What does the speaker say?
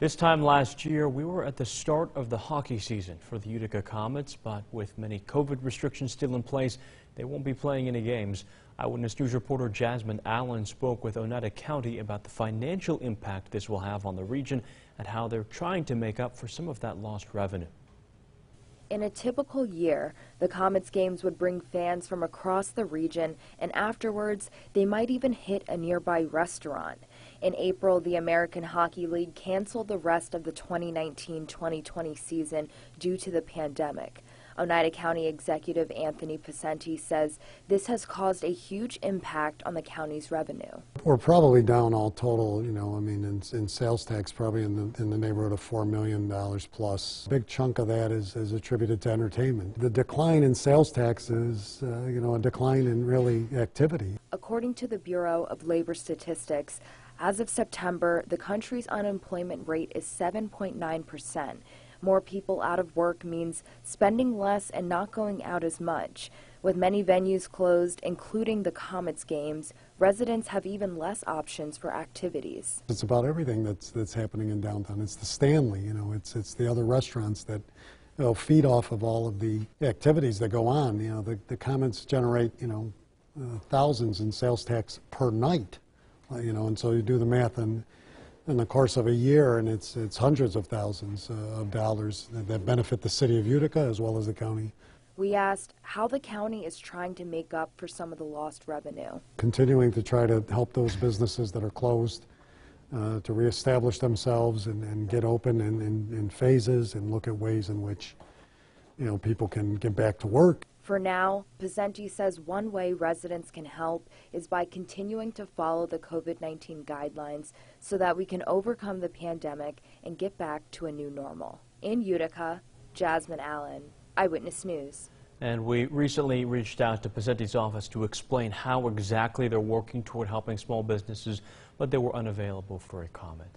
This time last year, we were at the start of the hockey season for the Utica Comets, but with many COVID restrictions still in place, they won't be playing any games. Eyewitness News reporter Jasmine Allen spoke with Oneida County about the financial impact this will have on the region and how they're trying to make up for some of that lost revenue. In a typical year, the Comets games would bring fans from across the region, and afterwards, they might even hit a nearby restaurant. In April, the American Hockey League canceled the rest of the 2019 2020 season due to the pandemic. Oneida County Executive Anthony Picente says this has caused a huge impact on the county's revenue. We're probably down all total, you know, I mean, in, in sales tax, probably in the, in the neighborhood of $4 million plus. A big chunk of that is, is attributed to entertainment. The decline in sales tax is, uh, you know, a decline in really activity. According to the Bureau of Labor Statistics, as of September, the country's unemployment rate is 7.9 percent. More people out of work means spending less and not going out as much. With many venues closed, including the Comets games, residents have even less options for activities. It's about everything that's that's happening in downtown. It's the Stanley, you know, it's it's the other restaurants that you know, feed off of all of the activities that go on. You know, the, the Comets generate, you know, uh, thousands in sales tax per night. Uh, you know, and so you do the math and in the course of a year, and it's, it's hundreds of thousands uh, of dollars that, that benefit the city of Utica as well as the county. We asked how the county is trying to make up for some of the lost revenue. Continuing to try to help those businesses that are closed uh, to reestablish themselves and, and get open in, in, in phases and look at ways in which you know people can get back to work. For now, Picente says one way residents can help is by continuing to follow the COVID 19 guidelines so that we can overcome the pandemic and get back to a new normal. In Utica, Jasmine Allen, Eyewitness News. And we recently reached out to Picente's office to explain how exactly they're working toward helping small businesses, but they were unavailable for a comment.